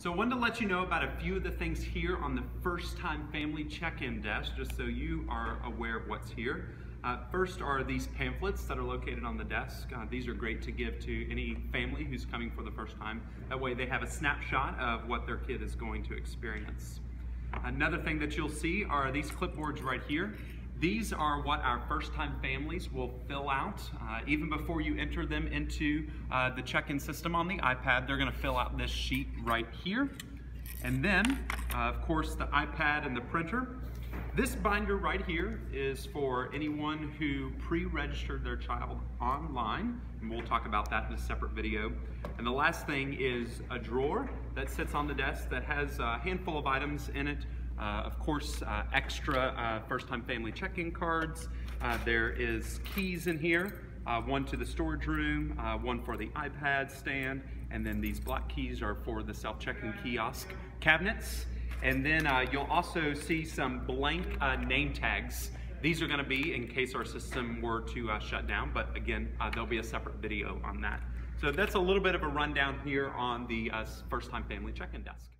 So I wanted to let you know about a few of the things here on the first time family check-in desk, just so you are aware of what's here. Uh, first are these pamphlets that are located on the desk. Uh, these are great to give to any family who's coming for the first time. That way they have a snapshot of what their kid is going to experience. Another thing that you'll see are these clipboards right here. These are what our first time families will fill out. Uh, even before you enter them into uh, the check-in system on the iPad, they're gonna fill out this sheet right here. And then, uh, of course, the iPad and the printer. This binder right here is for anyone who pre-registered their child online, and we'll talk about that in a separate video. And the last thing is a drawer that sits on the desk that has a handful of items in it of course, uh, extra uh, first-time family check-in cards. Uh, there is keys in here, uh, one to the storage room, uh, one for the iPad stand, and then these black keys are for the self-check-in kiosk cabinets. And then you'll also see some blank name tags. These are gonna be in case our system were to shut down, but again, there'll be a separate video on that. So that's a little bit of a rundown here on the first-time family check-in desk.